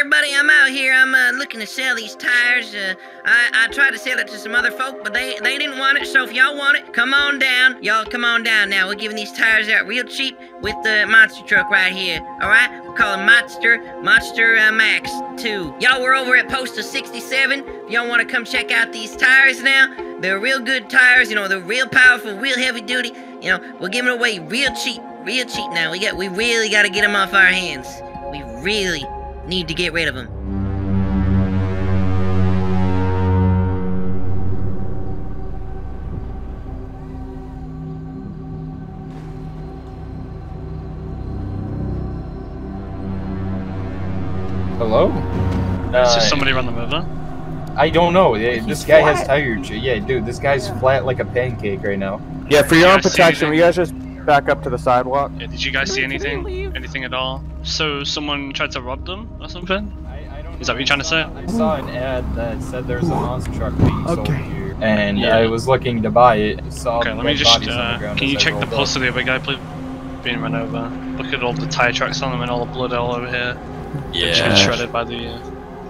everybody, I'm out here. I'm uh, looking to sell these tires. Uh, I, I tried to sell it to some other folk, but they, they didn't want it. So if y'all want it, come on down. Y'all come on down now. We're giving these tires out real cheap with the monster truck right here. All right? We call them Monster Monster uh, Max 2. Y'all were over at Postal 67. If y'all want to come check out these tires now, they're real good tires. You know, they're real powerful, real heavy duty. You know, we're giving away real cheap, real cheap now. We got, we really got to get them off our hands. We really need to get rid of them. Hello? Is Uh, there somebody run them over? I don't know. Yeah, this guy has flat. tire. ch- Yeah, dude, this guy's flat like a pancake right now. Yeah, for your You own protection, will anything? you guys just back up to the sidewalk? Yeah, did you guys see Can we- can we anything? Anything at all? So someone tried to rob them or something? I, I don't Is that what you're trying to say? I saw an ad that said there's a monster truck being sold Okay. here, and Yeah. I was looking to buy it. Saw Okay, let me just. bodies on the Uh, can you check the rolled pulse up. of the other guy, please? Being run over. Look at all the tire tracks on them and all the blood all over here. It's been Yeah. shredded by the. Uh,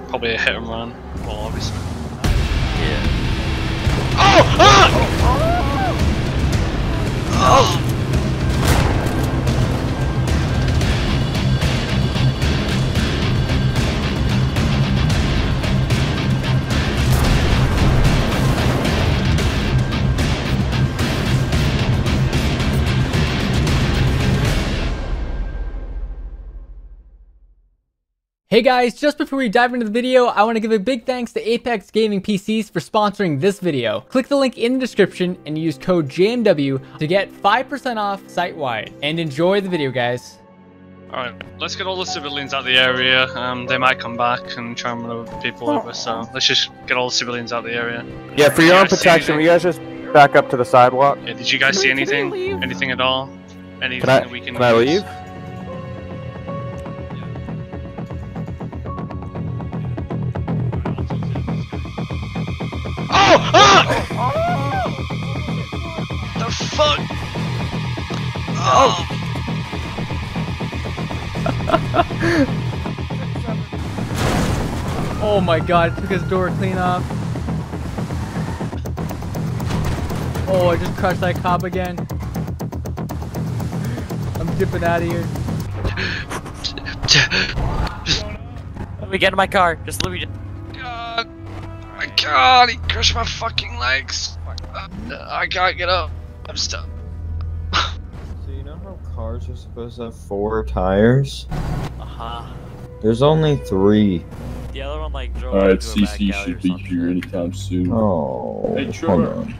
probably a hit and run. Well, obviously. Yeah. Hey guys, just before we dive into the video, I want to give a big thanks to Apex Gaming PCs for sponsoring this video. Click the link in the description and use code JMW to get 5% off site-wide. And enjoy the video, guys. Alright, let's get all the civilians out of the area. Um, they might come back and try and run over people over, so let's just get all the civilians out of the area. Yeah, for your own protection, will you guys just back up to the sidewalk? Yeah, did you guys see Can we- anything? Anything at all? Anything Can I, that we can can I use? leave? Oh! Ah! The fuck? Oh! Oh my god, it took his door clean off. Oh, I just crushed that cop again. I'm dipping out of here. Let me get in my car. Just let me. God, he crushed my fucking legs. I can't get up. I'm stuck. So you know how cars are supposed to have four tires? Uh huh. There's only three. The other one like drove Alright, into a back CC should be some here anytime soon. Oh, Hey, Trevor. on.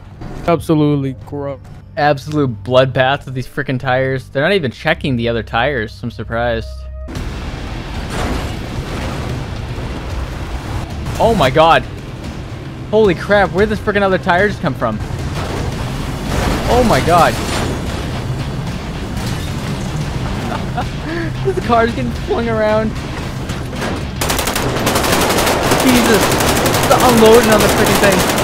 Absolutely corrupt. Absolute bloodbath with these freaking tires. They're not even checking the other tires. I'm surprised. Oh my god. Holy crap, where did this freaking other tires come from? Oh my god. this car's getting flung around. Jesus. The unloading on the freaking thing.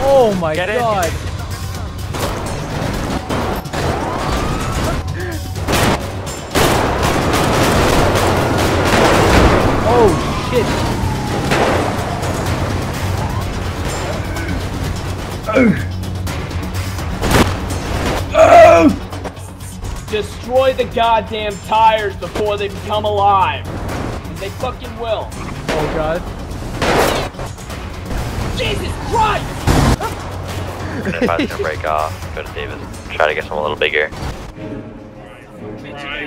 Oh my Get in. god. Destroy the goddamn tires before they become alive. 'Cause They fucking will. Oh god. Jesus Christ! If I was gonna break off, go to Davis. Try to get some a little bigger.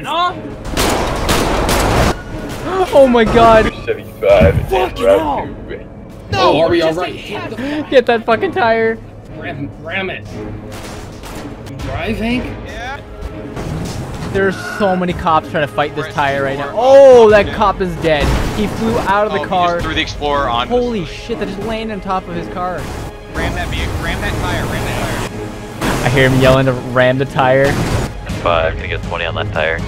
Huh? Oh my god. 75 and Fucking Route hell. 2. Are we alright? Get that fucking tire. Ram, ram it. You driving? There's so many cops trying to fight this tire right now. Oh, that cop is dead. He flew out of the oh, car. threw the Explorer on. Holy shit, that just landed on top of his car. Ram that vehicle. Ram that tire. Ram that tire. I hear him yelling to ram the tire. Five gonna get 20 on that tire.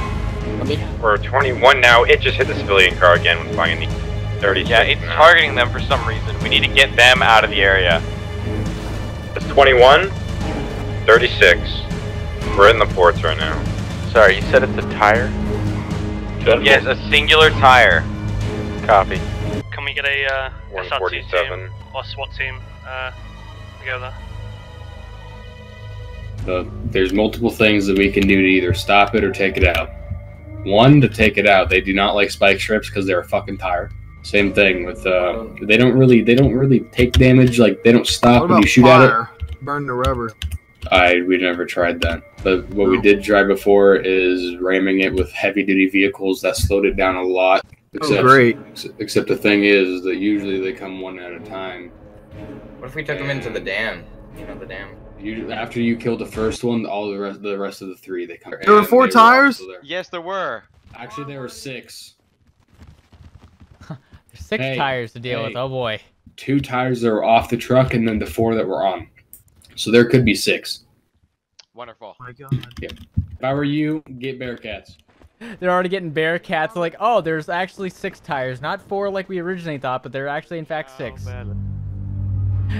We're 21 now. It just hit the civilian car again when flying in the 30. Yeah, it's targeting them for some reason. We need to get them out of the area. It's 21, 36. We're in the ports right now. Sorry, you said it's a tire? Yes, a singular tire. Copy. Can we get a uh, SRT 147. team or SWAT team uh, together? Uh, there's multiple things that we can do to either stop it or take it out. One, to take it out, they do not like spike strips because they're a fucking tire. Same thing with uh, they don't really they don't really take damage like they don't stop when you about shoot fire? Burn the rubber. I we never tried that, but what we did try before is ramming it with heavy duty vehicles that slowed it down a lot. Oh, great. Except the thing is that usually they come one at a time. What if we took them into the dam? You know the dam. Usually after you kill the first one, all the rest the rest of the three they come. There were four they were tires? there. Yes, there were. Actually, there were six. There's six Hey, tires to deal with. Oh boy. Two tires that were off the truck, and then the four that were on. So there could be six. Wonderful. my God. If I were you, get Bearcats. They're already getting Bearcats. They're like, oh, there's actually six tires, not four like we originally thought, but they're actually in fact six. Oh,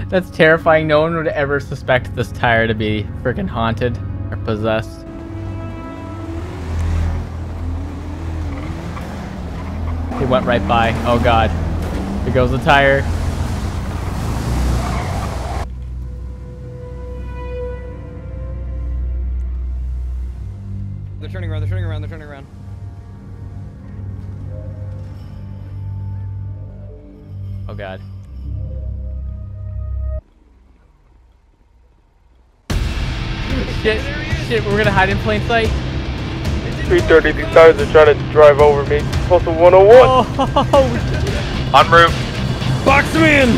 That's terrifying. No one would ever suspect this tire to be freaking haunted or possessed. He went right by. Oh god. Here goes the tire. They're turning around. They're turning around. They're turning around. Oh god. Shit, shit, we're gonna hide in plain sight. 330, these tires are trying to drive over me. Postal 101. Oh, oh En route. Box them in.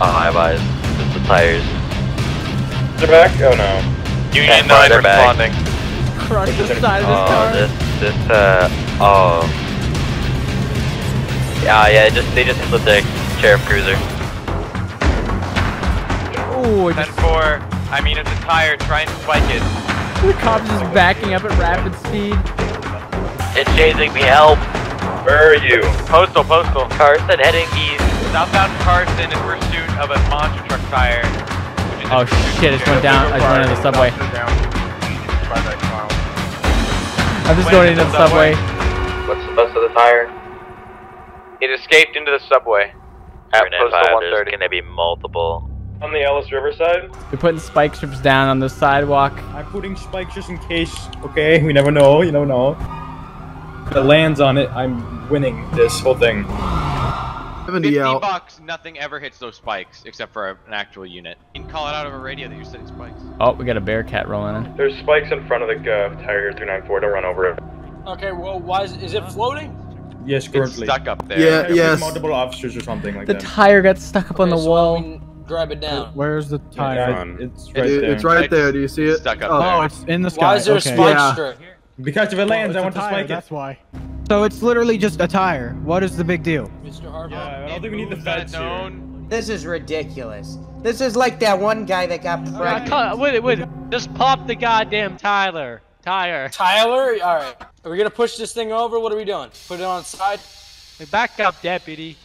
Oh, high buys. Just the tires. They're back? Oh no. Union Yeah, 9 they're back. Responding. crush the side of this Oh, car. this, this, uh, oh. Yeah, yeah, just, they just hit the sheriff cruiser. Oh, it 10 just, 4. I mean, it's a tire. Try and spike it. the cop's just backing up at rapid speed. It's chasing me, help! Where are you? Postal, postal. Carson heading east. Southbound Carson in pursuit of a monster truck tire. Oh shit, it just went down. I just went into the subway. I'm just going into the subway. What's the best of the tire? It escaped into the subway. At Postal Postal 130. 130. Gonna be multiple. On the Ellis River side? We're putting spike strips down on the sidewalk. I'm putting spikes just in case. Okay, we never know. You never know. If it lands on it, I'm winning this whole thing. 70 50 out. bucks, nothing ever hits those spikes except for a, an actual unit. You can call it out of a radio that you're setting spikes. Oh, we got a Bearcat rolling in. There's spikes in front of the uh, tire here, 394. Don't run over it. Okay, well, why is, is it floating? Yes, It's currently. stuck up there. Yeah, With yes. Multiple officers or something like The that. The tire got stuck up on the so wall. we can Grab it down. Where's the tire? Yeah, it's right It- there. it's right there. Do you see it? Stuck up Oh, there. Oh, it's in the sky. Why is there a spike Yeah. strip? Because if it lands, Oh, I want to spike it. That's why. So it's literally just a tire. What is the big deal? Mr. Harvey? Yeah, I don't think we need the Moves feds here. This is ridiculous. This is like that one guy that got uh, pregnant. wait, wait. Just pop the goddamn Tyler. Tire. Tyler? Alright. Are we gonna push this thing over? What are we doing? Put it on its side? Back up, deputy.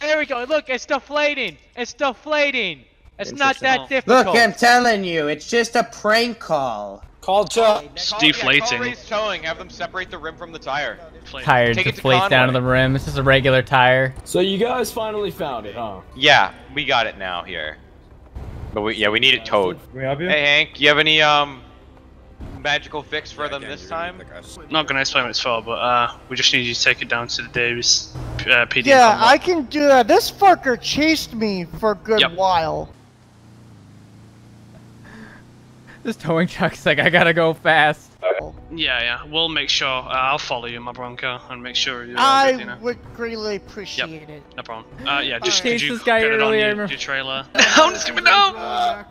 There we go. Look, it's deflating. It's deflating. It's not that difficult. Look, I'm telling you, it's just a prank call. Call Chuck. It's Call- yeah, deflating. call Ray's towing. Have them separate the rim from the tire. Tire Take it to deflates down to the rim. This is a regular tire. So you guys finally found it, huh? Yeah, we got it now here. But we, yeah, we need it towed. Can we help you? Hey Hank, you have any um magical fix for them this time? Not gonna explain what it's for, but uh, we just need you to take it down to the Davis uh, PD. Yeah, combat. I can do that. This fucker chased me for a good Yep. while. This towing truck's like, I gotta go fast. Yeah, yeah. We'll make sure. Uh, I'll follow you, my Bronco, and make sure you're all I good, you know. would greatly appreciate it. No problem. Uh, yeah, just chased could you this guy get it on earlier, I your, your trailer? I'm just gonna no.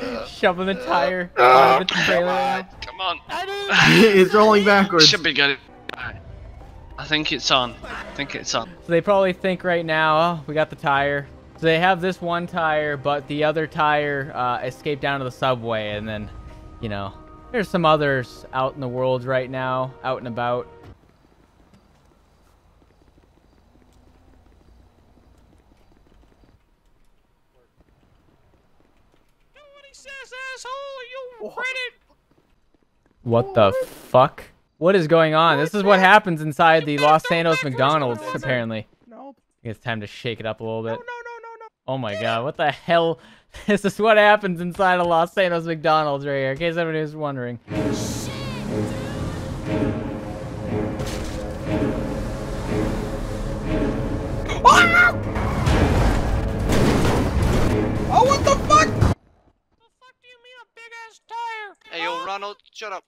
Shoving the tire out of the trailer. now. Come on. it's rolling backwards. Should be good. I think it's on. I think it's on. So they probably think right now, oh, we got the tire. So they have this one tire, but the other tire uh, escaped down to the subway, and then, you know, there's some others out in the world right now, out and about. What the fuck? What is going on? This is what happens inside the Los Santos McDonald's, apparently. No. It's time to shake it up a little bit. Oh my god, what the hell? This is what happens inside a Los Santos McDonald's right here, in case anybody was wondering. Oh, oh what the fuck? The fuck do you mean a big-ass tire? Hey, yo, Ronald, shut up.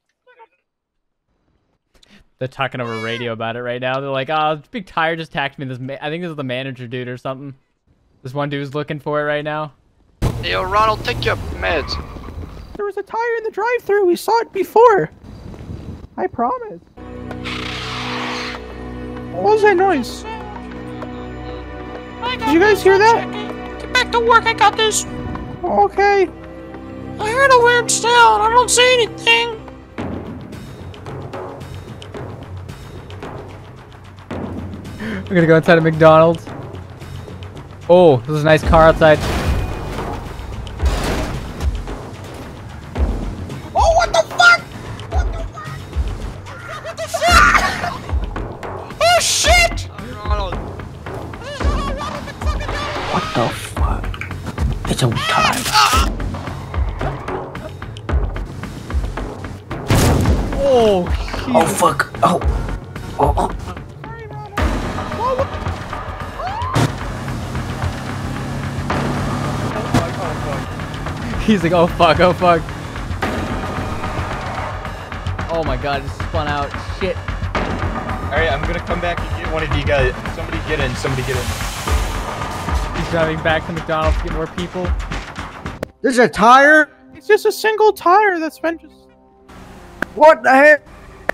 They're talking over radio about it right now. They're like, oh, this big tire just attacked me. This ma I think this is the manager dude or something. This one dude's looking for it right now. Hey, yo, Ronald, take your meds. There was a tire in the drive-through. We saw it before. I promise. What was that noise? Did you guys hear that? Get back to work, I got this. Okay. I heard a weird sound. I don't see anything. We're gonna go inside a McDonald's. Oh, there's a nice car outside. He's like, oh fuck, oh fuck. Oh my god, it spun out. Shit. Alright, I'm gonna come back and get one of you guys. Somebody get in, somebody get in. He's driving back to McDonald's to get more people. There's a tire? It's just a single tire that's been just... What the heck?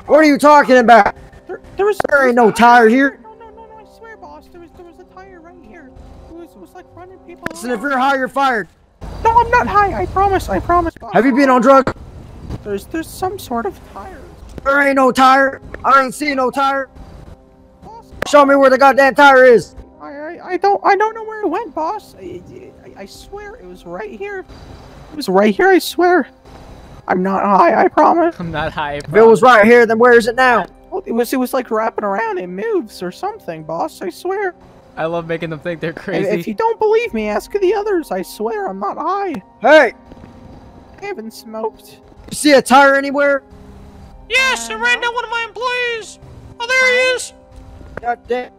What are you talking about? There, there was... There ain't no tire here. No, no, no, no, I swear, boss. There was, there was a tire right here. It was, it was like running people Listen, if you're high, you're fired. No, I'm not high. I promise. I promise. boss. Have you been on drugs? There's, there's some sort of tire. There ain't no tire. I ain't seen no tire. Boss, Show me where the goddamn tire is. I, I, I don't, I don't know where it went, boss. I, I, I swear it was right here. It was right here. I swear. I'm not high. I promise. I'm not high. If it was right here, then where is it now? Well, it was, it was like wrapping around. It moves or something, boss. I swear. I love making them think they're And crazy. if you don't believe me, ask the others. I swear I'm not high. Hey, I haven't smoked. you see a tire anywhere? Yes, I ran down one of my employees. Oh, there he is. Goddamn.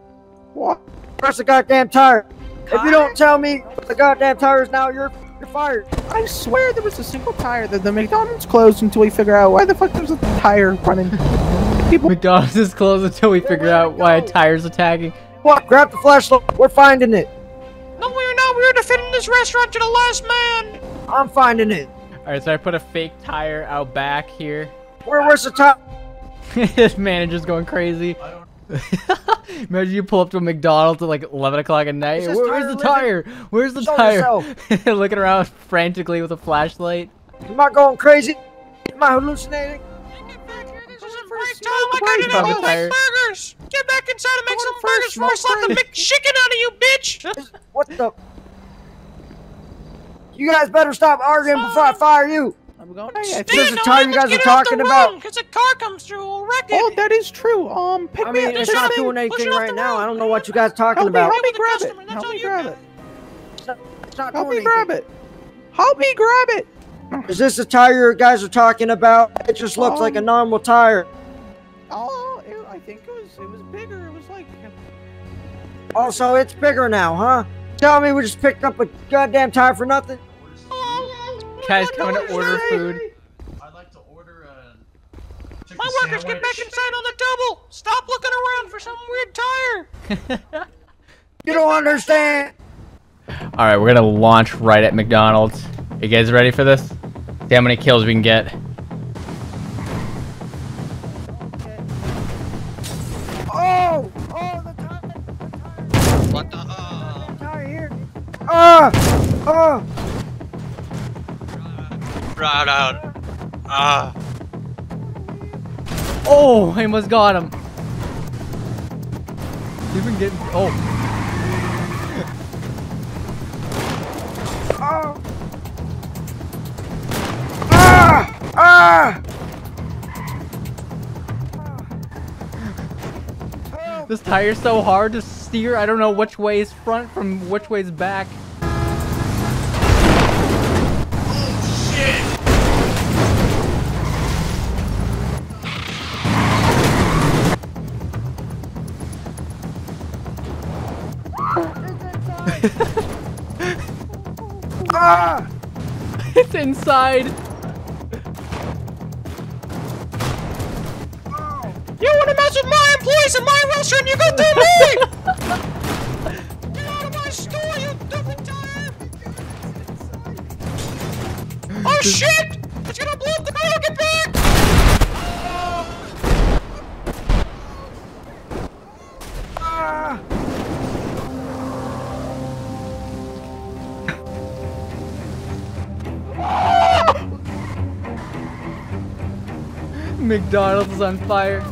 What? Where's the goddamn tire? If you don't tell me the goddamn tire is now, you're you're fired. I swear there was a single tire that the McDonald's closed until we figure out why the fuck there's a tire running. People. McDonald's is closed until we figure out why a tire's attacking. What? Grab the flashlight. We're finding it. No, we're not. We're defending this restaurant to the last man. I'm finding it. Alright, so I put a fake tire out back here. Where? Where's the tire? this manager's going crazy. Imagine you pull up to a McDonald's at like 11 o'clock at night. Is this Where- where's the tire tire? Where's the Show tire? Looking around frantically with a flashlight. Am I going crazy? Am I hallucinating? First time like I didn't Found the burgers. Get back inside and make some burgers before I slap the McChicken out of you, bitch. What the? You guys better stop arguing before I fire you. I'm going. Is this the tire you guys are talking about? Because a car comes through, we'll wreck it. Oh, that is true. Um, pick I me mean, up. it's Push not it in. doing Push anything it off right the now. I don't know what you guys are talking Help me, about. help me grab it. Help me grab it. It's not Help doing me grab it. Help me grab it. Is this the tire you guys are talking about? It just looks like a Um, normal tire. Oh, it, I think it was it was bigger. It was like Also, it's bigger now, huh? Tell me we just picked up a goddamn tire for nothing? Guys coming to order food. I'd like to order a My workers get back inside on the double. Stop looking around for some weird tire. You don't understand. Alright, we're gonna launch right at McDonald's. You guys ready for this? See how many kills we can get. Ah! Ah! Right out. Ah. Oh, I almost got him. He's been getting. Oh. Oh! Ah! This tire's so hard to steer. I don't know which way is front from which way is back. Ah! it's inside. You wanna mess with my employees in my restaurant, you go through me! Get out of my store, you stupid tire! Oh shit! McDonald's is on fire.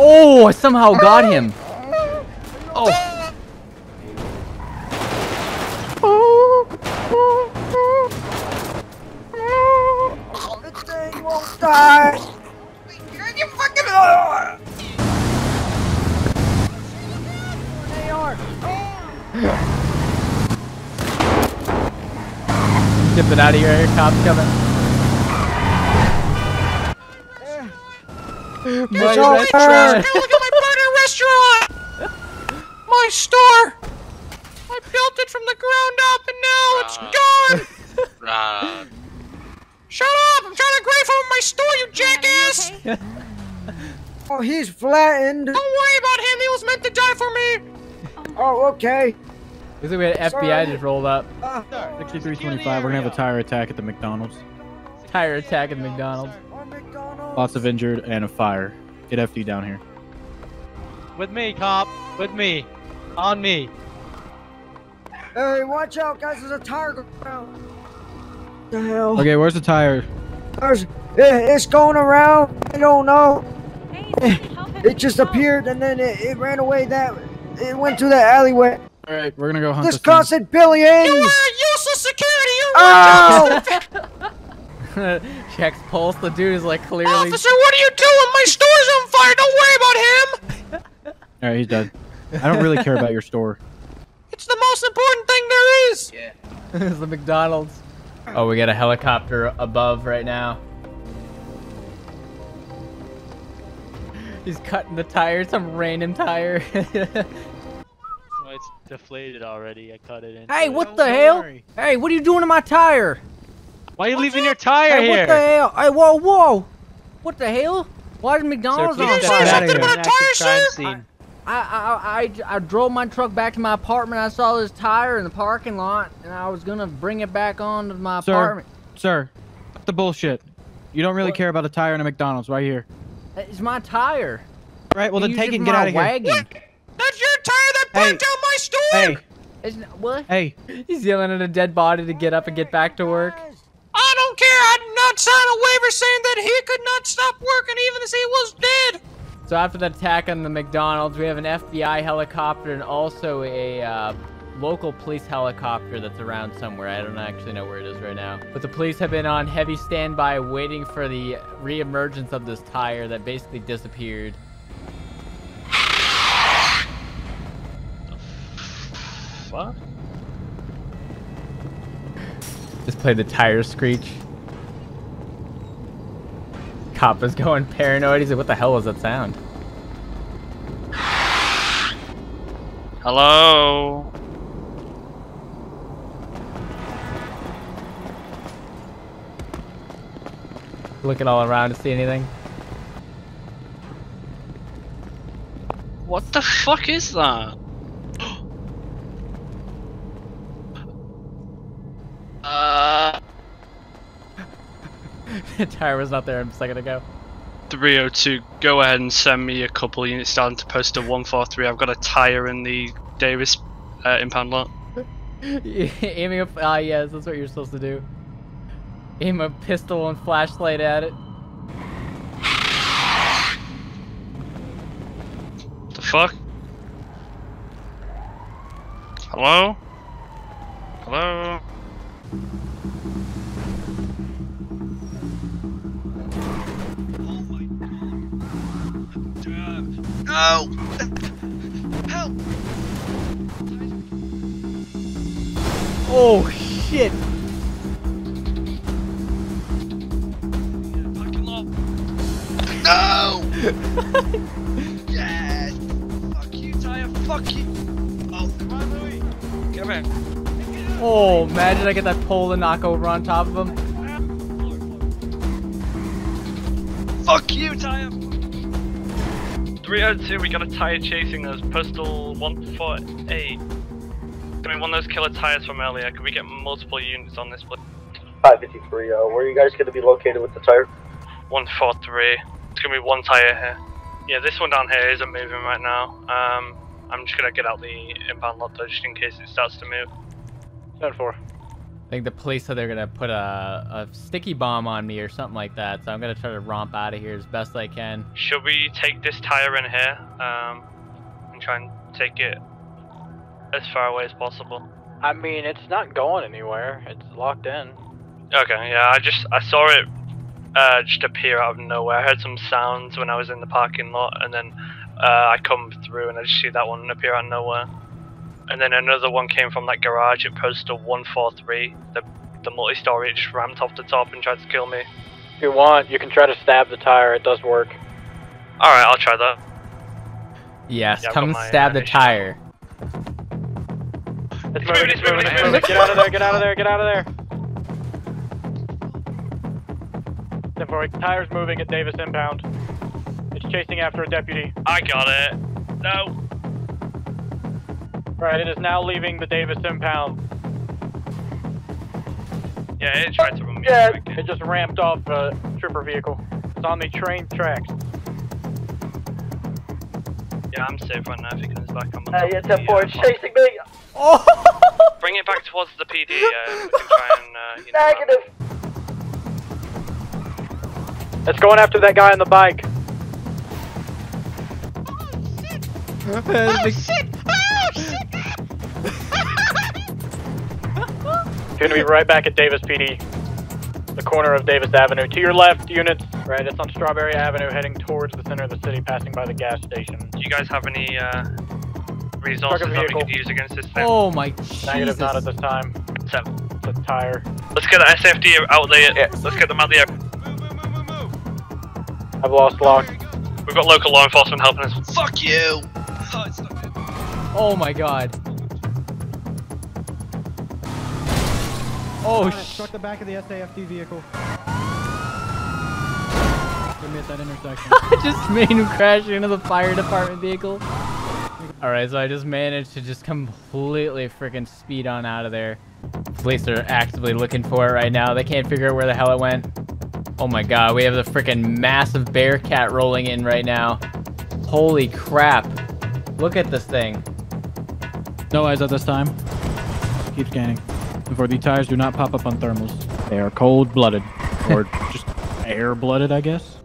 Oh, I somehow got him. Cops coming. My all restaurant. Look at my burner restaurant! My store! I built it from the ground up and now it's gone! Ah. Shut up! I'm trying to grade for my store, you jackass! Oh, he's flattened. Don't worry about him, he was meant to die for me! Oh, okay. Looks like we had FBI just rolled up. Uh, 6325, we're gonna have a tire attack at the McDonald's. Tire attack at McDonald's. Lots of injured and a fire. Get FD down here. With me, cop. With me. On me. Hey, watch out, guys. There's a tire going around. What the hell? Okay, where's the tire? There's, it, it's going around. I don't know. It just appeared and then it, it ran away that. It went to the alleyway. All right, we're gonna go hunt This this thing. costed billions. You are useless security, you are Oh! Checks pulse. The dude is like clearly. Officer, what are you doing? My store's on fire! Don't worry about him! All right, he's dead. I don't really care about your store. It's the most important thing there is! it's the McDonald's. Oh, we got a helicopter above right now. He's cutting the tire, some random tire. It's deflated already. I cut it in. hey, what the hell? Hey, what are you doing to my tire? Why are you leaving your tire hey, here? what the hell? Hey, whoa, whoa! What the hell? Why is McDonald's Sir, on please say fire? something about a tire, sir? scene. I, I, I, I drove my truck back to my apartment. I saw this tire in the parking lot, and I was gonna bring it back on to my Sir, apartment. sir, fuck the bullshit. You don't really care about a tire in a McDonald's right here. It's my tire. Right, well then take it and get out of here. wagon. That's your tire that Hey. burnt down my store! Hey, It's n- what? hey, He's yelling at a dead body to get up and get back to work. I don't care, I did not sign a waiver saying that he could not stop working even as he was dead! So after the attack on the McDonald's, we have an FBI helicopter and also a uh, local police helicopter that's around somewhere. I don't actually know where it is right now. But the police have been on heavy standby waiting for the reemergence of this tire that basically disappeared. What? Just play the tire screech. Cop is going paranoid. He's like, what the hell was that sound? Hello? Looking all around to see anything. What the fuck is that? uh, the tire was not there a second ago. 302, go ahead and send me a couple units down to postal 143. I've got a tire in the Davis uh, impound lot. Aiming up. Ah, yes, that's what you're supposed to do. Aim a pistol and flashlight at it. The fuck? Hello? Hello? No! Help! Oh shit! No! yes! Fuck you, Tire. Fuck you. Oh, come on, Louis. Get him in. Oh, imagine I get that pole to knock over on top of him. Fuck you, Tire. 302, we got a tire chasing us, postal 148. Gonna be one of those killer tires from earlier. Could we get multiple units on this, please? 553, uh, where are you guys going to be located with the tire? 143. It's gonna be one tire here. Yeah, this one down here isn't moving right now. Um, I'm just gonna get out the impound lot though, just in case it starts to move. 10 4. I think the police said they're gonna put a, a sticky bomb on me or something like that, so I'm gonna try to romp out of here as best I can. Should we take this tire in here, um, and try and take it as far away as possible? I mean, it's not going anywhere. It's locked in. Okay, yeah, I just I saw it uh, just appear out of nowhere. I heard some sounds when I was in the parking lot, and then uh, I come through and I just see that one appear out of nowhere. And then another one came from that garage at postal 143. The the multi-story just ramped off the top and tried to kill me. If you want, you can try to stab the tire. It does work. All right, I'll try that. Yes, Yeah, come got and my stab the tire. It's moving, it's moving, it's moving. Get out of there, get out of there, get out of there. Temporary tire's moving at Davis impound. It's chasing after a deputy. I got it. No. Right, it is now leaving the Davis impound. Yeah, it tried to run me. Yeah, it just ramped off a trooper vehicle. It's on the train tracks. Yeah, I'm safe right now if it comes back. I'm on Hey, top it's of a the, boy uh, chasing me! Oh! Bring it back towards the PD. Uh, we can try and uh, you know. Negative! It's going after that guy on the bike. Oh shit! oh shit! You're gonna be right back at Davis PD. The corner of Davis Avenue. To your left, units. Right, it's on Strawberry Avenue heading towards the center of the city, passing by the gas station. Do you guys have any uh, resources Target that we could use against this thing? Oh my Jesus. Negative, not at this time. Seven. It's a tire. Let's get the SFD out there. Let's get them out there. I've lost lock. We've got local law enforcement helping us. Fuck you! Oh my god. Oh shit. Struck the back of the SAFD vehicle. Give me at that intersection. I just made him crash into the fire department vehicle. Alright, so I just managed to just completely freaking speed on out of there. Police are actively looking for it right now. They can't figure out where the hell it went. Oh my god, we have the freaking massive Bearcat rolling in right now. Holy crap. Look at this thing. No eyes at this time. Keep scanning. Before the tires do not pop up on thermals. They are cold-blooded. Or just air-blooded, I guess.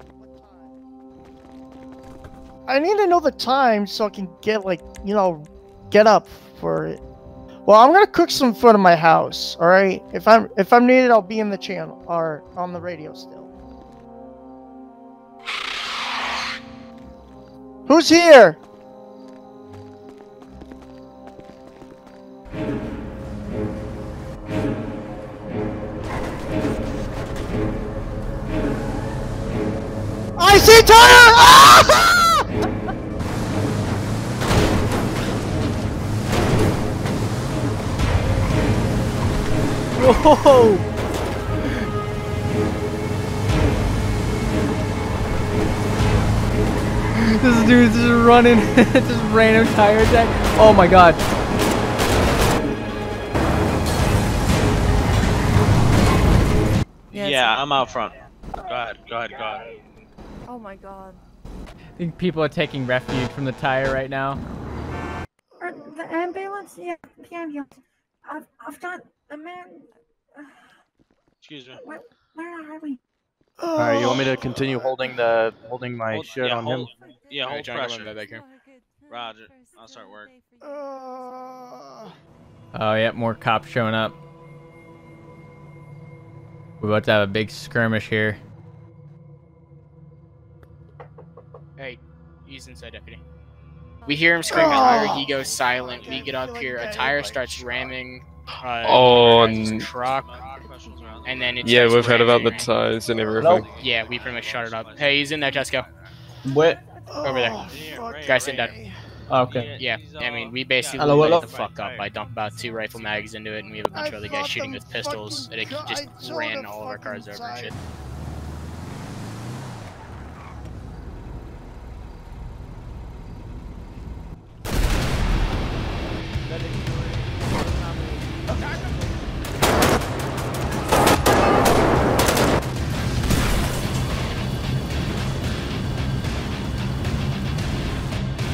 I need to know the time so I can get like you know, get up for it. Well, I'm gonna cook some food in my house. All right. If I'm if I'm needed, I'll be in the channel or on the radio still. Who's here? I see tire! Ah! Whoa! This dude's just running, just random tire attack. Oh my god. Yeah, I'm out front. Go ahead, go ahead, go ahead. Oh my god. I think people are taking refuge from the tire right now. Or the ambulance? Yeah, the ambulance. I've, I've got a man. Uh, Excuse me. What? Where are we? All right, you want me to continue holding the holding my Hold- shit yeah, on hold, him? Yeah, hold John, come on, pressure. back here. Roger. I'll start work. Uh. Oh, yeah, more cops showing up. We're about to have a big skirmish here. He's inside, deputy. We hear him scream at tire. He goes silent. We get up here. A tire starts ramming. Uh, Oh, our guys' n- truck, and then it Yeah, we've heard about the tires and everything. Yeah, we pretty much shut it up. Hey, he's in there, Tesco. What? Over there. Guy sitting down. Okay. Yeah, I mean, we basically Hello, lit hello. the fuck up. I dumped about two rifle mags into it, and we have a bunch of other guys shooting with pistols, and it just ran all of our cars over and shit.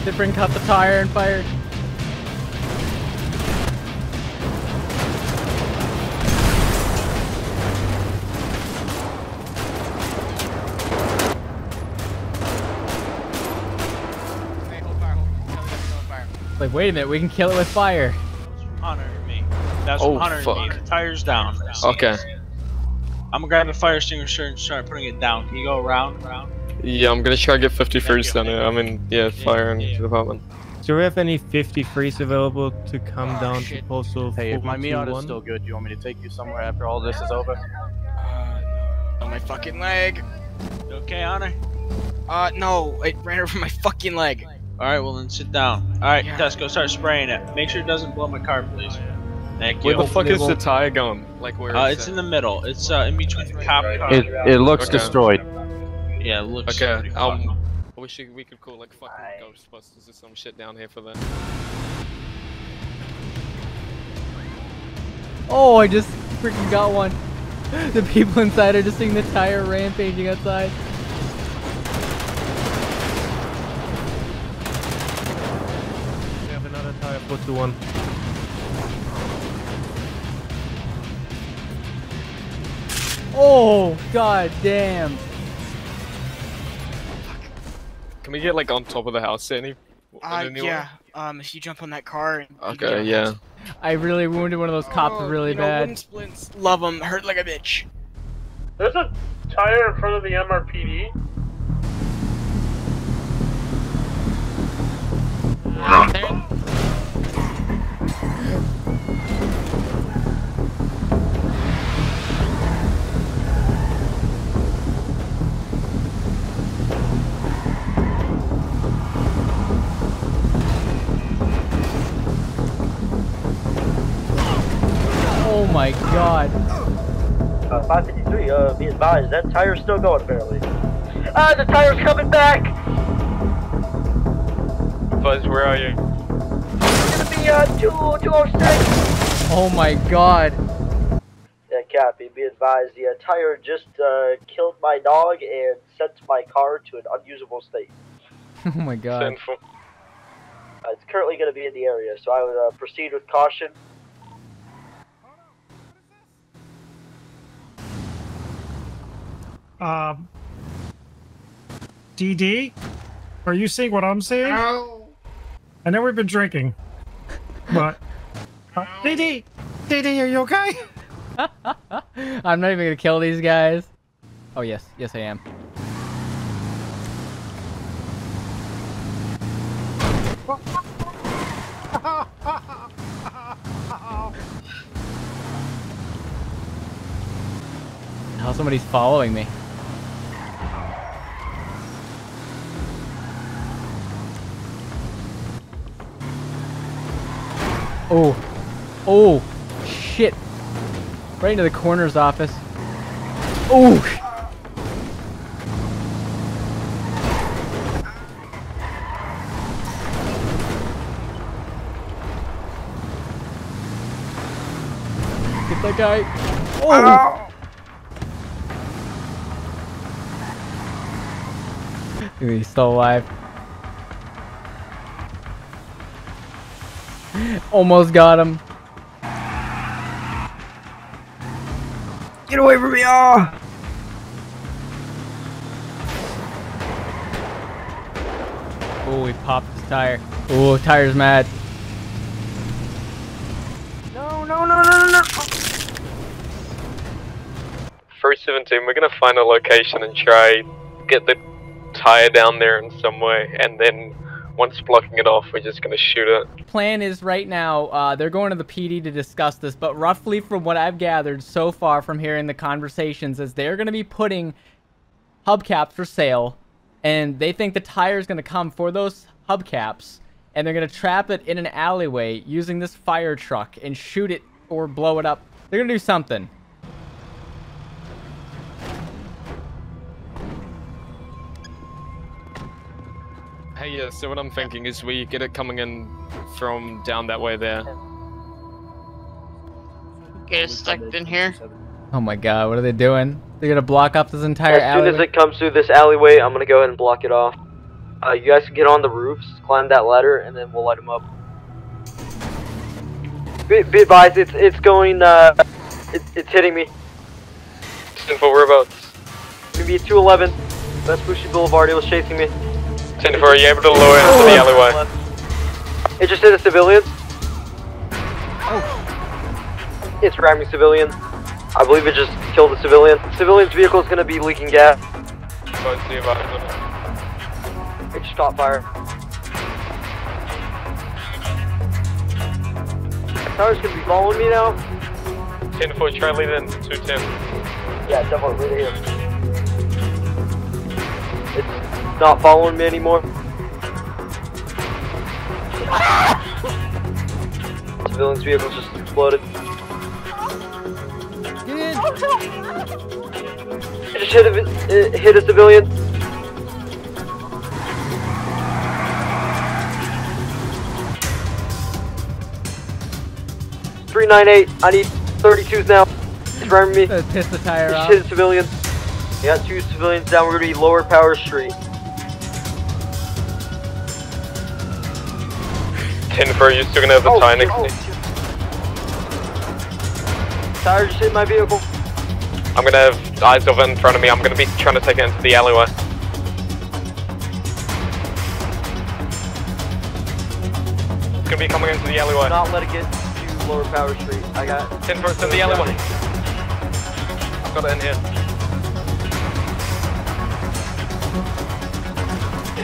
Different cut the tire and fired. Like, wait a minute, we can kill it with fire. Hunter me. That's Oh, Hunter and me. The tire's down. Okay. I'm gonna grab a fire extinguisher and start putting it down. Can you go around? around? Yeah, I'm gonna try to get 51st down here. I'm in, yeah, fire and department. Do we have any 53s available to come down to postal Hey, if my Miata is still good, do you want me to take you somewhere after all this is over? On my fucking leg. You okay, Honor? Uh, no, it ran over my fucking leg. Alright, well then sit down. Alright, Tesco, start spraying it. Make sure it doesn't blow my car, please. Thank you. Where the fuck is the tire going? Like, where Uh, is it's it? in the middle. It's uh, in between the cop car. It it looks Okay. destroyed. Yeah, it looks Okay, um. I wish we could call like fucking Ghostbusters or some shit down here for that. Oh, I just freaking got one. The people inside are just seeing the tire rampaging outside. Another the 421. Oh, god damn. Can we get like on top of the house any? Uh, yeah. Um, if you jump on that car. and Okay, yeah. I really wounded one of those cops Oh, really you know, bad. splints, love them, hurt like a bitch. There's a tire in front of the MRPD. God. Uh, 553, uh, be advised, that tire's still going apparently. Ah, the tire's coming back! Fuzz, where are you? It's gonna be, uh, 2, 206! Oh my god. Yeah, Cappy, be advised, the uh, tire just, uh, killed my dog and sent my car to an unusable state. Oh my god. Uh, it's currently gonna be in the area, so I would, uh, proceed with caution. Um, DD, are you seeing what I'm seeing? I know we've been drinking, but uh, DD, DD, are you okay? I'm not even gonna kill these guys. Oh yes, yes I am. Now somebody's following me. Oh. Oh. Shit. Right into the coroner's office. Oh. Get that guy. Oh. He's still alive. Almost got him. Get away from me! Ah! Oh! Oh, he popped his tire. Oh, tire's mad. No, no, no, no, no, no! 317, we're gonna find a location and try get the tire down there in some way, and then once blocking it off, we're just gonna shoot it. Plan is right now, uh, they're going to the PD to discuss this, but roughly from what I've gathered so far from hearing the conversations is they're gonna be putting hubcaps for sale, and they think the tire is gonna come for those hubcaps, and they're gonna trap it in an alleyway using this fire truck and shoot it or blow it up. They're gonna do something. Hey, yeah, so what I'm thinking is we get it coming in from down that way there. Get it stuck in here. Oh my god, what are they doing? They're gonna block up this entire As soon alleyway. as it comes through this alleyway, I'm gonna go ahead and block it off. Uh, you guys can get on the roofs, climb that ladder, and then we'll light them up. Be, be advised, it's it's going. Uh, it, it's hitting me. Sinful whereabouts. Maybe at 211 Vespucci Boulevard. It was chasing me. 10 are you able to lower into the alleyway? It just hit a civilian. It's ramming civilian. I believe it just killed a civilian. Civilian's vehicle is gonna be leaking gas. It just caught fire. Car's gonna be following me now. 10 4, try lead in 210. Yeah, definitely right here. Not following me anymore. Civilian's vehicle just exploded. It just hit a, hit a civilian. Three nine eight. I need 32s now. It's ramming me. Piss the tire Just off. hit a civilian. We got two civilians down. We're gonna be Lower Power Street. 10 4, you still gonna have the Oh, tire next oh, to Tire hit my vehicle. I'm gonna have eyes of it in front of me. I'm gonna be trying to take it into the alleyway. It's gonna be coming into the alleyway. Not let it get to Lower Power Street. I got 10 4, it's in the alleyway. I've got it in here.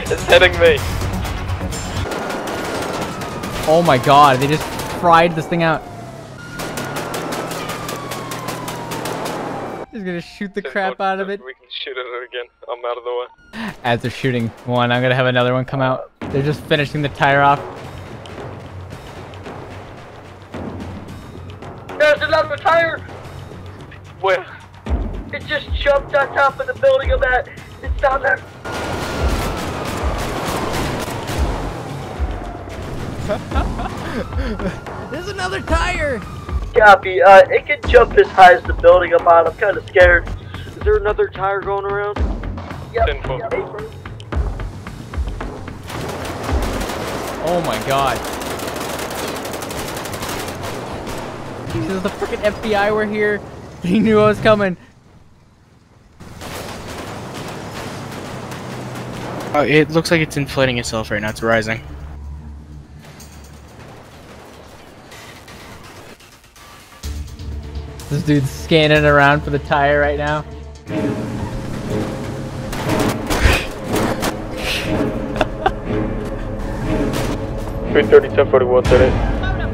It's hitting me. Oh my god, they just fried this thing out. He's gonna shoot the crap out of it. We can shoot at it again. I'm out of the way. As they're shooting one, I'm gonna have another one come out. Uh, they're just finishing the tire off. There's another tire! Where? It just jumped on top of the building of that. It's down there. There's another tire! Copy. Uh, it can jump as high as the building I'm on. I'm kind of scared. Is there another tire going around? Yep. yep. Oh my god. Jesus, the freaking FBI were here. He knew I was coming. Oh, it looks like it's inflating itself right now. It's rising. This dude's scanning around for the tire right now. Three thirty, ten forty, one thirty.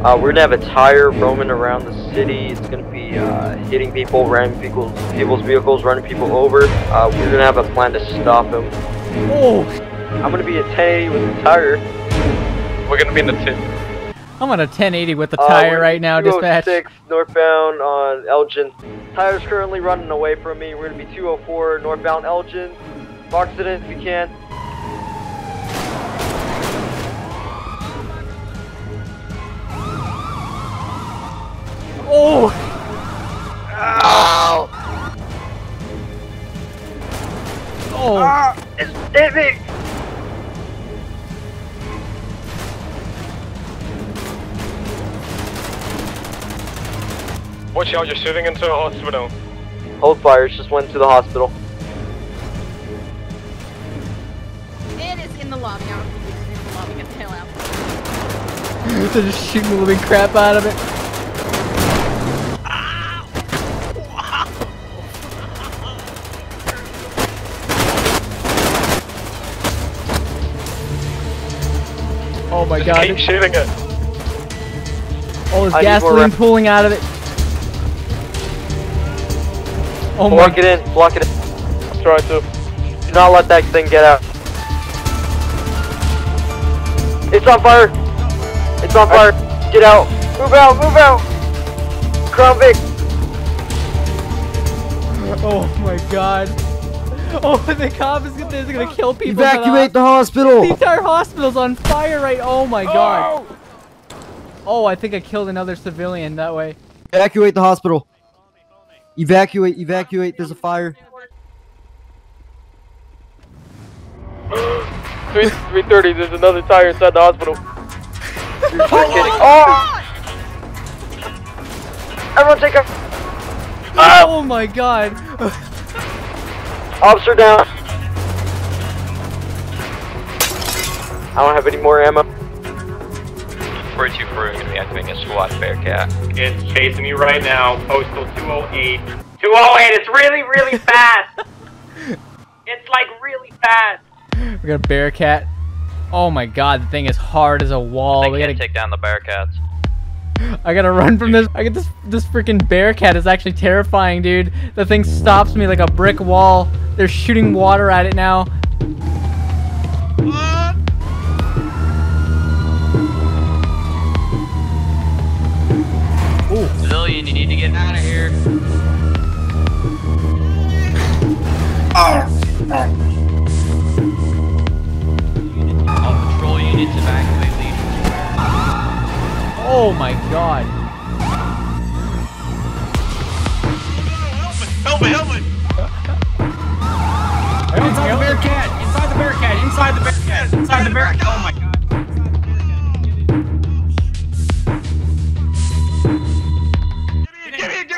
Uh, we're gonna have a tire roaming around the city. It's gonna be uh, hitting people, ramming people's people's vehicles, running people over. Uh, we're gonna have a plan to stop him. Oh! I'm gonna be at 1080 with the tire. We're gonna be in the two. I'm on a 1080 with the Uh, tire we're right now, dispatch. 206 northbound on Elgin. Tire's currently running away from me. We're gonna be 204 northbound Elgin. Box it in if you can. Oh! Ow! Oh! Ah, it's hit me! Watch out, you're shooting into a hospital. Hold fire, just went to the hospital. It is in the lobby. I don't think we can They're just shooting the living crap out of it. Oh my god. Keep shooting it. Oh, All this I gasoline rounds. pooling out of it. Oh my block it in, block it in. I'm trying to. Do not let that thing get out. It's on fire. It's on fire. Get out. Move out, move out. Crown Vic. Oh my god. Oh, the cop is gonna, is gonna kill people. Evacuate the hospital! The hospital. entire hospital's on fire right. Oh my god. Oh! oh, I think I killed another civilian that way. Evacuate the hospital. Evacuate, evacuate. There's a fire. Three, 330, there's another tire inside the hospital. Oh, oh! Everyone take a... Ah! Oh my god. Officer down. I don't have any more ammo. 42 crew going to be activating a SWAT Bearcat. It's chasing me right now. Postal 208. 208, it's really, really fast. it's like really fast. We got a Bearcat. Oh my god, the thing is hard as a wall. They We gotta, take down the Bearcats. I gotta run from this. I get this. This freaking Bearcat is actually terrifying, dude. The thing stops me like a brick wall. They're shooting water at it now. Civilian, you need to get out of here. All patrol units evacuate Legion Square. Oh my god. Help me, help me! Inside the Bearcat! Inside the Bearcat! Inside the Bearcat! Inside the Bearcat! Oh my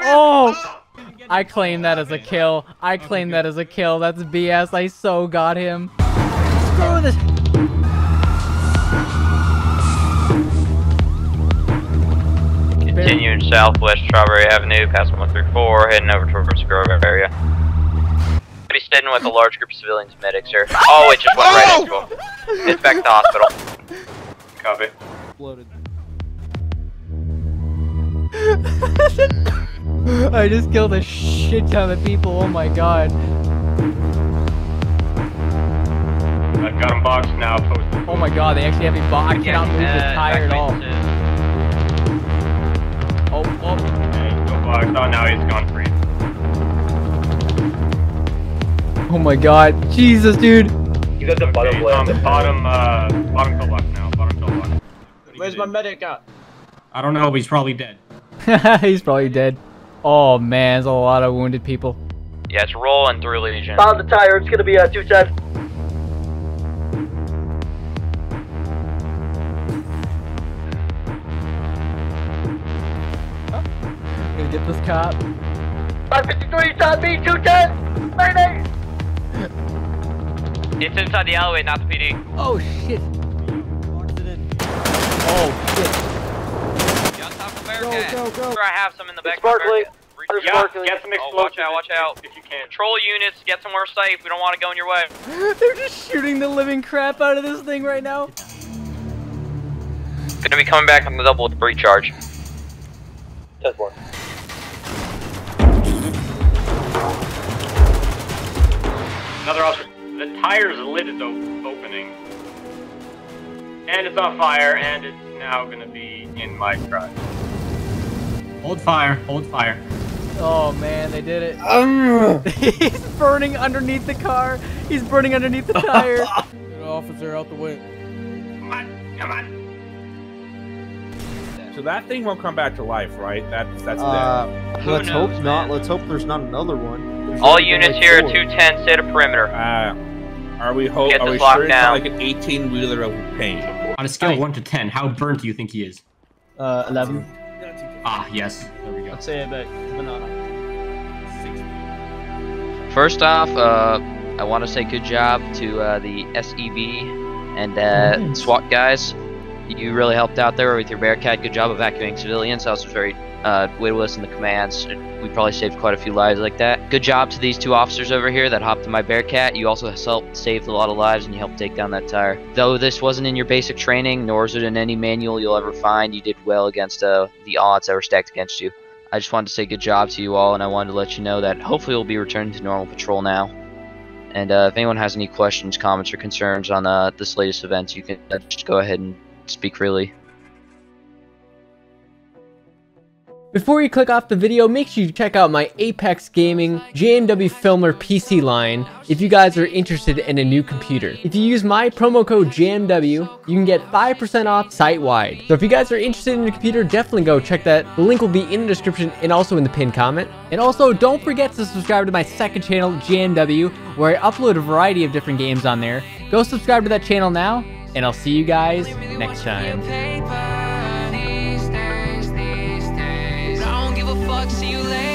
Oh! I claim that as a kill. I claim that as a kill. That's BS. I so got him. Screw this. Continuing southwest Strawberry Avenue, past 134, heading over towards the Grove area. Be standing with a large group of civilians and medics here. Oh, it just went right into oh! him. It's back to the hospital. Copy. I just killed a shit ton of people. Oh my god. I've got him boxed now. Postal. Oh my god, they actually have me boxed. I cannot move the tire at all. Oh, oh. Go boxed. Oh, now he's gone free. Oh my god. Jesus, dude. He's at the bottom left. On the bottom, uh, bottom pillbox now. Bottom pillbox. Where's my medic at? I don't know, but he's probably dead. He's probably dead. Oh man, there's a lot of wounded people. Yeah, it's rolling through Legion. Found the tire, it's gonna be uh, 210. Gonna get this cop. 553, it's on me, 210! Mayday! It's inside the alleyway, not the PD. Oh shit. Oh shit. Go, go, go. I have some in the back. Sparkly. Yeah, get some Oh, watch out, watch out. if you can. Patrol units, get somewhere safe. We don't want to go in your way. They're just shooting the living crap out of this thing right now. Gonna be coming back on the double with the breach charge. Test one. Another officer. The tire's lid is o- opening. And it's on fire, and it's now gonna be in my truck. Hold fire, hold fire. Oh man, they did it. He's burning underneath the car. He's burning underneath the tire. officer out the way. Come on, come on. So that thing won't come back to life, right? That's that's Uh, dead. let's hope not. Let's hope there's not another one. There's All units here four. at 210, stay at perimeter. Uh, are we hope? Get Are we locked sure it's down. not like an 18 wheeler of paint? On a scale of 1 to 10, how burnt do you think he is? Uh, 11. Ah, yes. There we go. I'd say about banana. First off, uh, I want to say good job to uh, the SEB and uh, SWAT guys. You really helped out there with your Bearcat. Good job evacuating civilians. That was very uh, witless in the commands. We probably saved quite a few lives like that. Good job to these two officers over here that hopped in my Bearcat. You also helped save a lot of lives and you helped take down that tire. Though this wasn't in your basic training, nor is it in any manual you'll ever find, you did well against uh, the odds that were stacked against you. I just wanted to say good job to you all, and I wanted to let you know that hopefully we'll be returning to normal patrol now. And uh, if anyone has any questions, comments, or concerns on uh, this latest event, you can uh, just go ahead and speak freely. Before you click off the video, make sure you check out my Apex Gaming JMW Filmer PC line if you guys are interested in a new computer. If you use my promo code JMW, you can get 5% off site-wide. So if you guys are interested in a computer, definitely go check that. The link will be in the description and also in the pinned comment. And also, don't forget to subscribe to my second channel, JMW, where I upload a variety of different games on there. Go subscribe to that channel now, and I'll see you guys next time. See you later.